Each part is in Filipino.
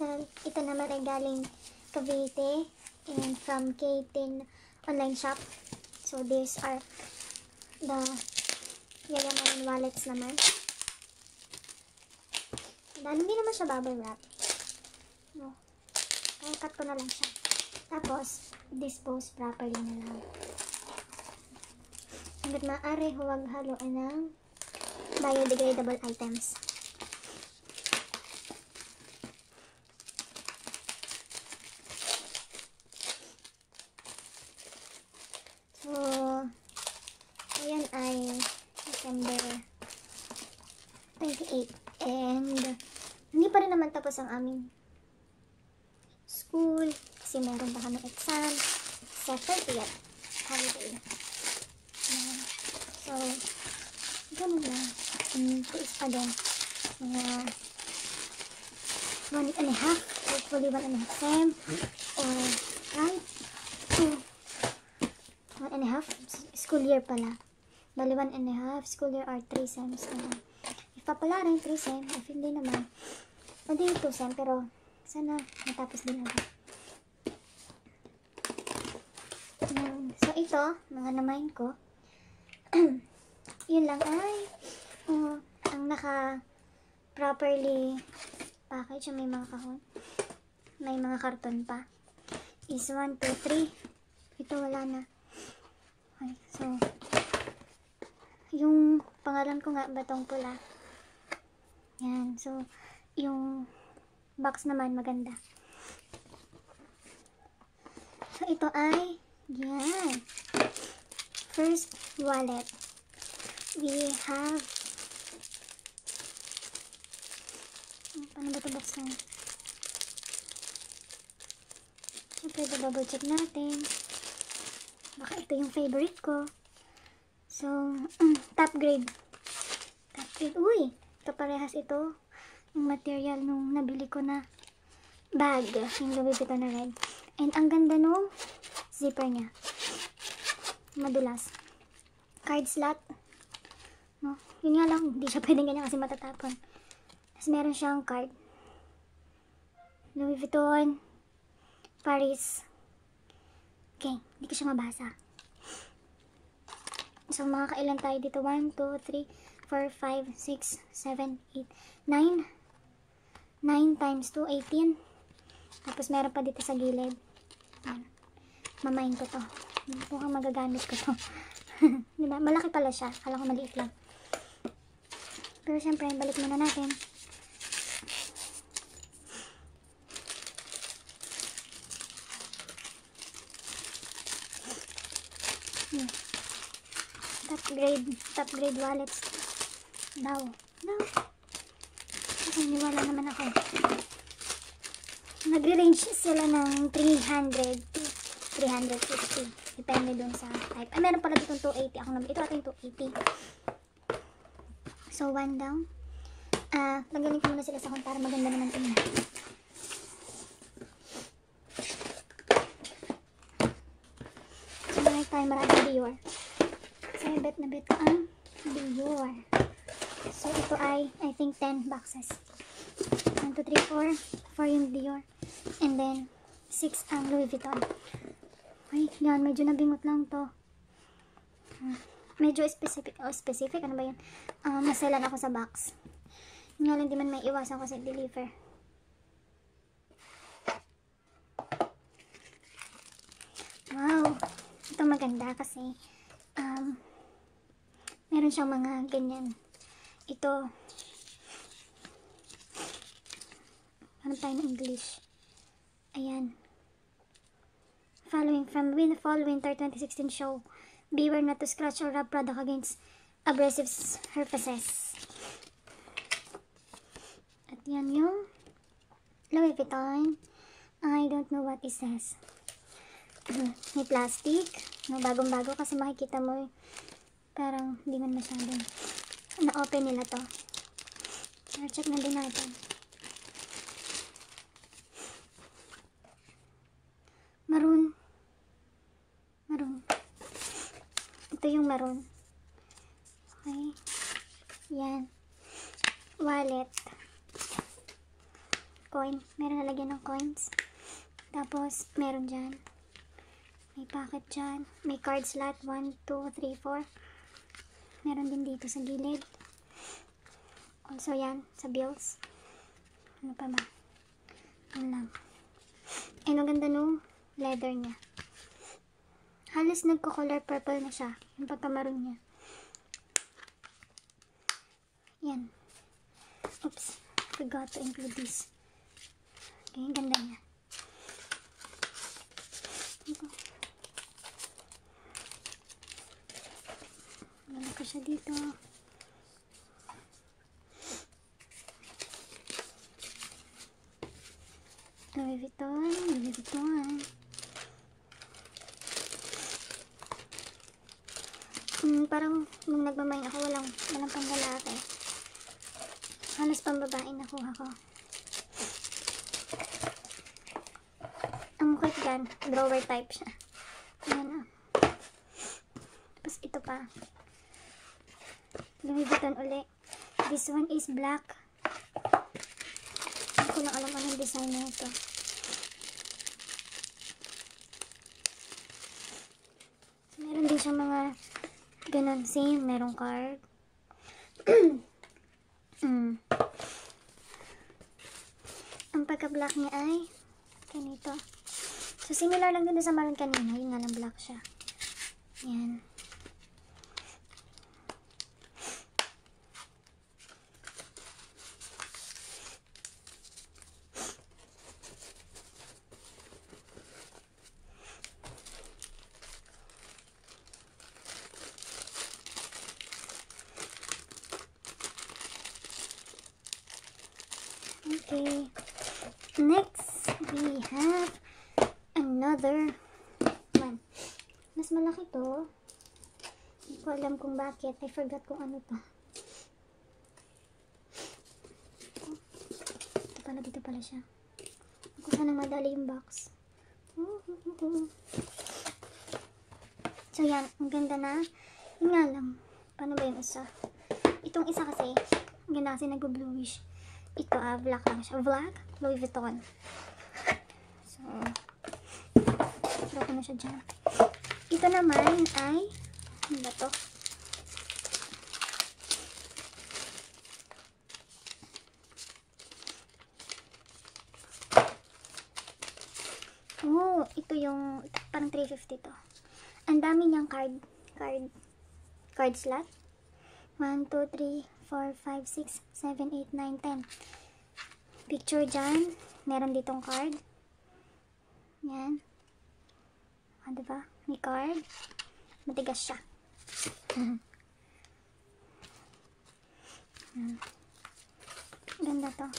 parcel. Ito naman ay galing Cavite and from K10 online shop. So, these are the yayamanin wallets naman. Dahil hindi naman siya bubble wrap. No. Kaya cut ko na lang siya. Tapos, dispose properly na lang. Hanggat maaari, huwag haluan ng biodegradable items. So, ayan ay December 28. And, hindi pa rin naman tapos ang aming school kasi meron pa kami exam sa 30th holiday. So, ganun na. Um, tiis pa din. Mga one and a half, hopefully one and a half sem, or right? Two, one and a half school year pala. Bali, one and a half school year or three sems naman. If papala rin three sem, if hindi naman, pwede yung two sem, pero sana matapos din agad. Ayan. So, ito, mga namain ko, yun lang. Ay uh, ang naka properly package may mga kahon. May mga karton pa. Is 1, 2, 3 ito wala na. Okay, so yung pangalan ko nga batong pula yan so yung box naman maganda so ito ay yan first wallet we have paano ba ito buksan? Siyempre, double check natin. Baka ito yung favorite ko. So, top grade. Top grade. Uy! Ito parehas ito. Yung material nung nabili ko na bag. Yung Vuitton na red. And ang ganda nung zipper niya. Madulas. Card slot. No? Yun nga lang, hindi siya pwedeng ganyan kasi matatapon. Tapos meron siyang card. Louis Vuitton, Paris. Okay, hindi ko siya mabasa. So, mga kailan tayo dito? 1, 2, 3, 4, 5, 6, 7, 8, 9. 9 times 2, 18. Tapos meron pa dito sa gilid. Ayan. Mamain ko to. Mukhang magagamit ko to. diba? Malaki pala siya. Kala ko maliit lang. Pero syempre, balik muna natin. Hmm. Top grade, top grade wallets. Daw. Daw. Kasi niwala naman ako. Nagre-range sila ng 300 to 350. Depende dun sa type. Ah, meron pala dito 280. Ako naman. Ito ating 280. So, one down. Ah, tanggalin ko muna sila sa para maganda naman tingnan. So, meron tayo maraming Dior. So, bet na bet ang Dior. So, ito ay, I think, 10 boxes. 1, 2, 3, 4. 4 yung Dior. And then, 6 ang Louis Vuitton. Ay, yan. Medyo nabingot lang to. Hmm. Medyo specific. Oh, specific. Ano ba yun? Um, maselan ako sa box. Nga lang, di man may iwasan ko sa deliver. Wow. Ito maganda kasi um, meron siyang mga ganyan. Ito ano tayo ng English? Ayan. Following from Win Fall Winter 2016 show. Beware not to scratch or rub product against abrasive surfaces. At yan yung Louis Vuitton. I don't know what it says. May plastic. No, bagong-bago kasi makikita mo eh. Parang hindi man masyadong na-open nila to. Pero check na din natin. Maroon. Maroon. Ito yung maroon. Okay. Yan. Wallet. coin. Meron nalagyan ng coins. Tapos, meron dyan. May packet dyan. May card slot. 1, 2, 3, 4. Meron din dito sa gilid. Also, yan. Sa bills. Ano pa ba? Ano lang. Ay, ang ganda nung leather niya. Halos nagko-color purple na siya. Yung pagkamaroon niya. Yan. Oops. Forgot to include this. Okay, ganda niya. Ito. Wala ko siya dito. Louis Vuitton, Louis Vuitton. Hmm, parang nung nagmamain ako, walang, walang pang lalaki. Halos pang babae nakuha ko. Ang cute yan. Drawer type siya. Ayan ah. Tapos ito pa. Louis Vuitton uli. This one is black. Hindi ko lang alam anong design na ito. Meron din siyang mga ganun. Same. Merong card. mm. Ang pagka-black niya ay ganito. So, similar lang din sa maroon kanina. Yung nga lang black siya. Yan. Okay. Next, we have another one. Mas malaki to. Hindi ko alam kung bakit. I forgot kung ano to. Ito pala, dito pala siya. Ako sana madali yung box. So yan, ang ganda na. Yun nga lang. Paano ba yung isa? Itong isa kasi, ang ganda kasi nag-bluish. Ito ah, black lang siya. Black, Louis Vuitton. So, Draw ko na siya dyan. Ito naman ay, ano to? Oh, ito yung, parang 350 to. Ang dami niyang card, card, card slot. 1, 2, 3, 4, 5, 6, 7, 8, 9, 10. Picture dyan. Meron ditong card. Yan. Ah, diba? May card. Matigas siya. Ganda to.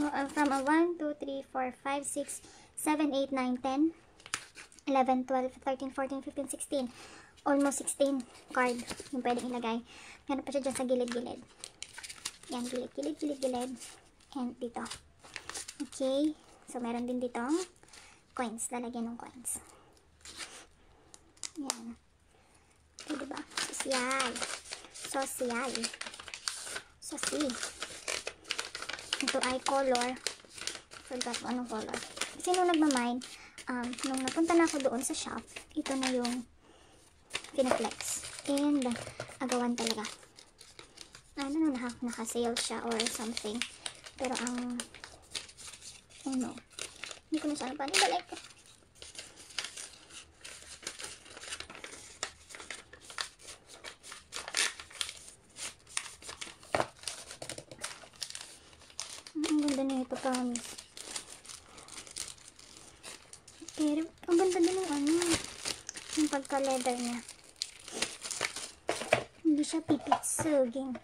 Uh, from a 1, 2, 3, 4, 5, 6, 7, 8, 9, 10, 11, 12, 13, 14, 15, 16. Almost 16 card yung pwedeng ilagay. Meron pa siya dyan sa gilid-gilid. Yan, gilid, gilid, gilid, gilid. And dito. Okay. So, meron din dito coins. Lalagyan ng coins. Yan. Okay, diba? Sosyal. Sosyal. Sosi. Ito ay color. Forgot ko anong color. Kasi nung nagmamine, um, nung napunta na ako doon sa shop, ito na yung pinaflex. And, agawan talaga. Ano nung naka, naka-sale siya or something. Pero ang, ano, hindi ko na siya paano balik. Ang ganda na ito, promise. Pero, ang ganda ng ano, yung pagka-leather niya. Hindi siya pipitsugin.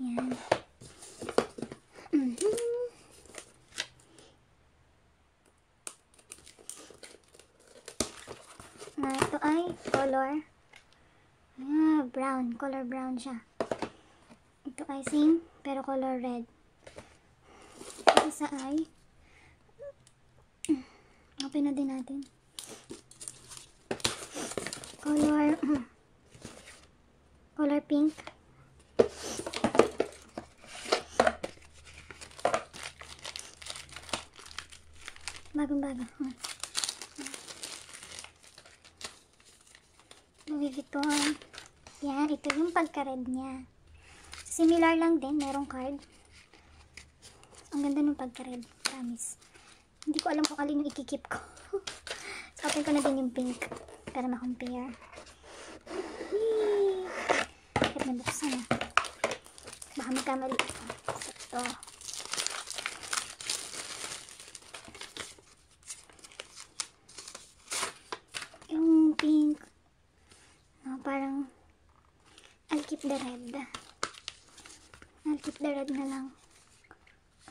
Yan. Mhm. Na ito ay color ah, brown. Color brown siya. Ito ay same, pero color red. Isa ay open na din natin. Color color pink. Bagong-bago. Hmm. Louis Yan, ito yung pagka-red niya. Similar lang din, merong card. Ang ganda ng pagka-red, promise. Hindi ko alam kung alin yung ikikip ko. Sa so, ko na din yung pink para makompare nabuksan ah? Baka magkamali ako. Ito. Yung pink. ah, parang I'll keep the red. I'll keep the red na lang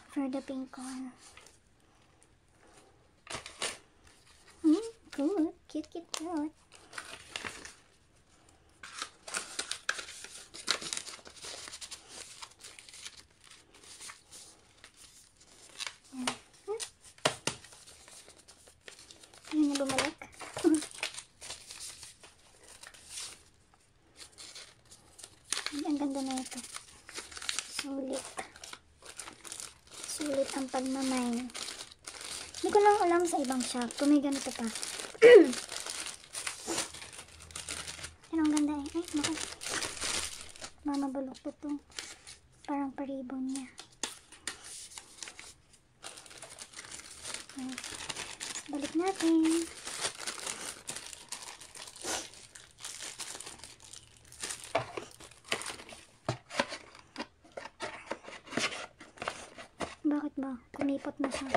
for the pink one. Hmm, good. Cute, cute, cute. Yan. Hmm. Ayun na bumalik. Ay, ang ganda na ito. Sulit. Sulit ang pagmamine. Hindi ko lang alam sa ibang shop kung may ganito pa. Pero ang ganda eh. Ay, naku. Mamabulok po itong parang paribon niya. Ayan. Balik natin. Bakit ba? Kumipot na siya.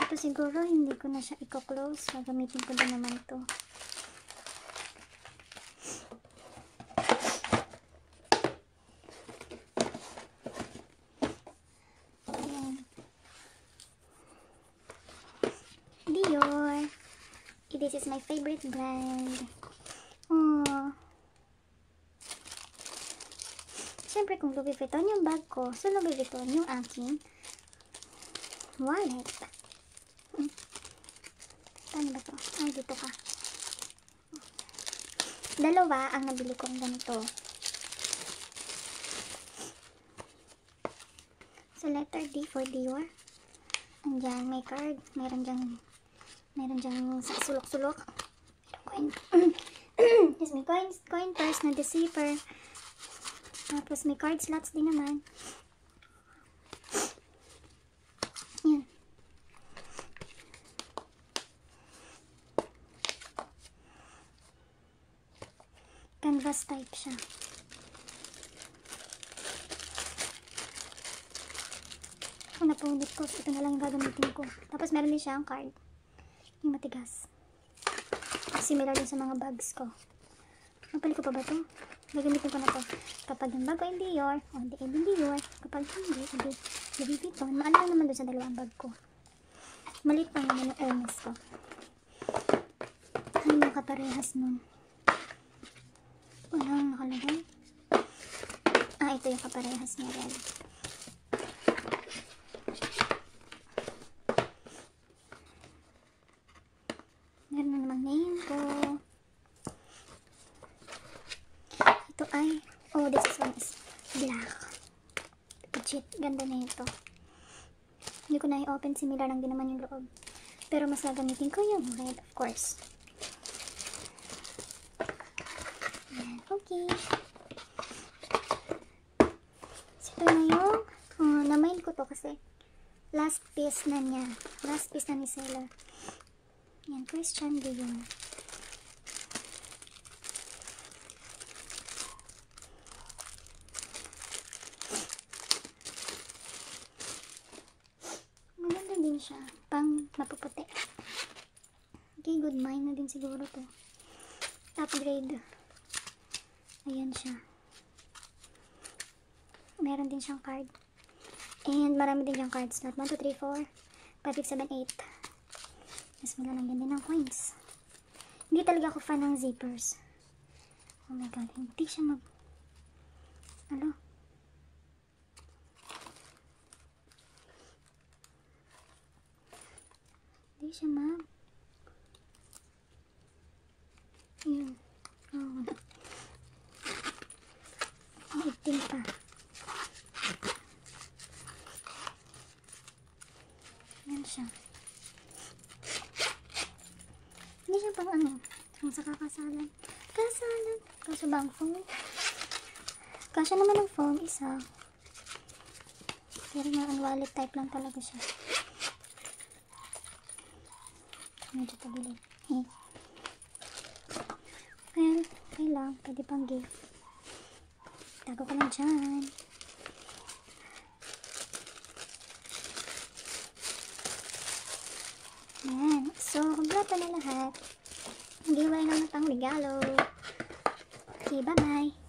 Ito siguro hindi ko na siya i-close. Gagamitin ko din naman ito. Ayan. Dior. This is my favorite brand. Siyempre, kung Louis Vuitton yung bag ko, so Louis Vuitton yung aking wallet. Hmm. Paano ba to? Ay, dito ka. Dalawa ang nabili kong ganito. So, letter D for Dior. Andyan, may card. Meron dyan, meron dyan sa sulok-sulok. Coin. Yes, may coin, coin purse na deceiver. Tapos may card slots din naman. Yan. Canvas type siya. Kung napunit ko, ito na lang yung gagamitin ko. Tapos meron din siya ang card. Yung matigas. Similar din sa mga bags ko. Napali ko pa ba ito? Gagamitin ko na to. Kapag yung bag ko ay Dior, o hindi ay Dior. Kapag hindi, hindi Louis Vuitton. Maano lang naman doon sa dalawang bag ko. Maliit pa naman yung Hermes ko. Ano yung kaparehas nun? Walang nakalagay. Ah, ito yung kaparehas niya red. Meron na namang name ko. Ito ay, oh, this is one is black. Legit, ganda na ito. Hindi ko na i-open, similar lang din naman yung loob. Pero mas gagamitin ko yung red, of course. Ayan, okay. So, ito na yung, uh, na-mind ko to kasi last piece na niya. Last piece na ni seller. Yan, Christian Dior. Din siya. Pang mapuputi. Okay, good mind na din siguro to. Top grade. Ayan siya. Meron din siyang card. And marami din siyang card slot. 1, 2, 3, 4, 5, 6, 7, 8. Mas malalagyan din ng coins. Hindi talaga ako fan ng zippers. Oh my god, hindi siya mag... Ano? Hindi siya mag... Yun. Oh. Ang itim pa. siya. Hindi siya pang ano, pang sa kakasalan. Kasalan. Kaso ba ang phone? Kaso naman ang phone, isa. Pero nga, ang wallet type lang talaga siya. Medyo tagilid. Eh. Well, okay lang. Pwede pang gift. Tago ko lang dyan. Ayan. So, kompleto na lahat. Giveaway naman pang regalo. Okay, bye-bye.